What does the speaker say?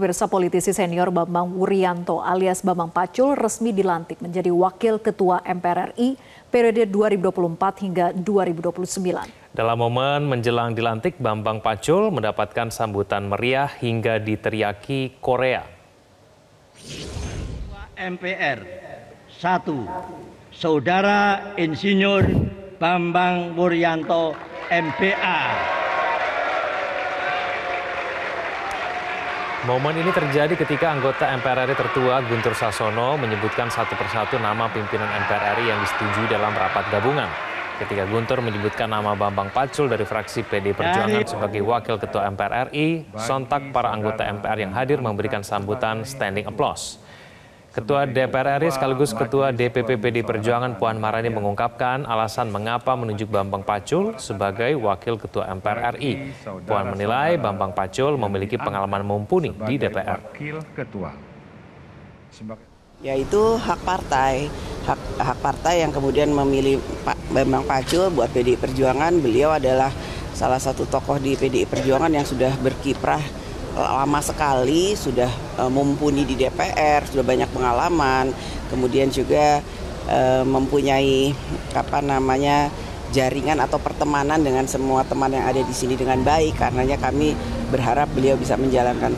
Pemirsa politisi senior Bambang Wuryanto alias Bambang Pacul resmi dilantik menjadi Wakil Ketua MPR RI periode 2024 hingga 2029. Dalam momen menjelang dilantik, Bambang Pacul mendapatkan sambutan meriah hingga diteriaki Korea. MPR satu Saudara Insinyur Bambang Wuryanto MPA. Momen ini terjadi ketika anggota MPR RI tertua Guntur Sasono menyebutkan satu persatu nama pimpinan MPR RI yang disetujui dalam rapat gabungan. Ketika Guntur menyebutkan nama Bambang Pacul dari fraksi PD Perjuangan sebagai wakil ketua MPR RI, sontak para anggota MPR yang hadir memberikan sambutan standing applause. Ketua DPR RI sekaligus Ketua DPP PD Perjuangan Puan Marani mengungkapkan alasan mengapa menunjuk Bambang Pacul sebagai Wakil Ketua MPR RI. Puan menilai Bambang Pacul memiliki pengalaman mumpuni di DPR. Yaitu hak partai, hak, hak partai yang kemudian memilih Pak Bambang Pacul buat PDI Perjuangan. Beliau adalah salah satu tokoh di PDI Perjuangan yang sudah berkiprah lama sekali sudah uh, mumpuni di DPR, sudah banyak pengalaman, kemudian juga uh, mempunyai apa namanya jaringan atau pertemanan dengan semua teman yang ada di sini dengan baik. Karenanya kami berharap beliau bisa menjalankan